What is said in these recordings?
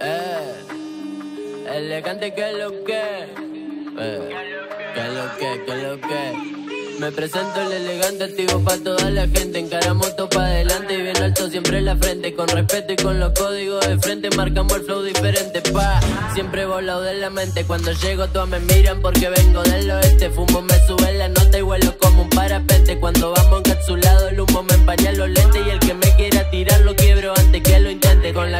Eh, elegante que lo que. Eh, que lo que, que lo que. Me presento el elegante activo pa' toda la gente Encaramos todo pa' adelante y bien alto siempre en la frente Con respeto y con los códigos de frente Marcamos el flow diferente pa' Siempre volado de la mente Cuando llego todos me miran porque vengo del oeste Fumo me sube la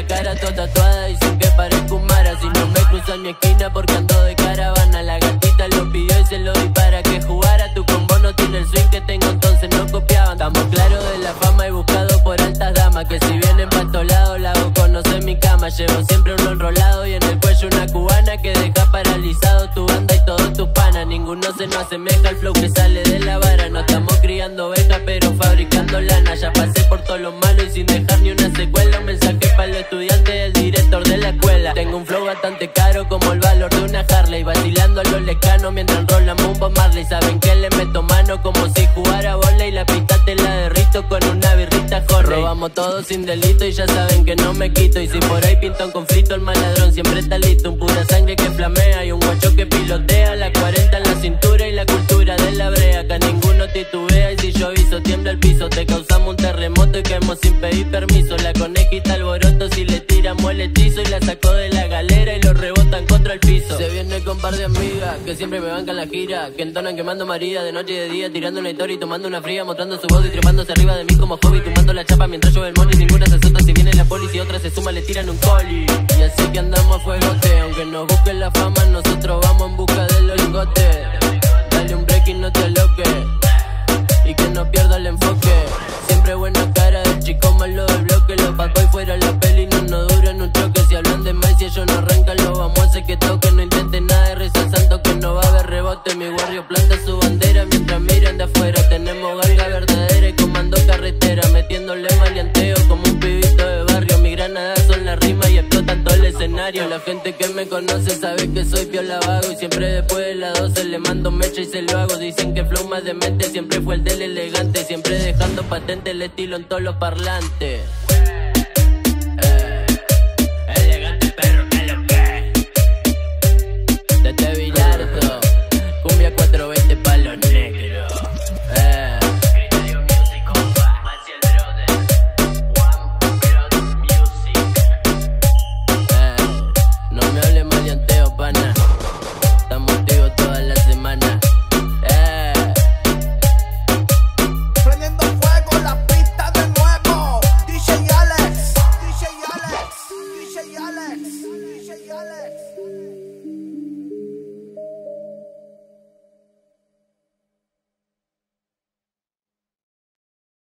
cara toda tatuada y sin que parezca un mara. Si no me cruzan mi esquina porque ando de caravana La gatita lo pidió y se lo di para que jugara. Tu combo no tiene el swing que tengo entonces no copiaban. Estamos claros de la fama y buscado por altas damas Que si vienen pa' estos lados la hago conocer mi cama. Llevo siempre uno enrolado y en el cuello una cubana Que deja paralizado tu banda y todos tus panas. Ninguno se nos asemeja al flow que sale de la vara. No estamos criando ovejas pero fabricando lana. Ya pasé por todo lo malo y sin dejar ni una secuela bastante caro como el valor de una Harley. Vacilando a los lecanos mientras enrolamos un Marley. Saben que le meto mano como si jugara bola Y la pista te la derrito con una birrita jorre Robamos todo sin delito y ya saben que no me quito. Y si por ahí pinta un conflicto el maladrón siempre está listo. Un pura sangre que flamea y un guacho que pilotea. La 40 en la cintura y la cultura de la brea. Acá ninguno titubea y si yo aviso tiembla el piso. Te causamos un terremoto y caemos sin pedir permiso. La conejita alboroto si le tiramos el hechizo Y la sacó de la Con par de amigas que siempre me bancan la gira Que entonan quemando María de noche y de día Tirando una historia y tomando una fría Mostrando su voz y trepándose arriba de mí como hobby Tumbando la chapa mientras llueve el money Ninguna se asusta si viene la policía otra se suma le tiran un coli Y así que andamos a fuegote Aunque nos busquen la fama nosotros La gente que me conoce sabe que soy piola vago. Y siempre después de las 12 le mando mecha y se lo hago. Dicen que flow más demente siempre fue el del elegante. Siempre dejando patente el estilo en todos los parlantes.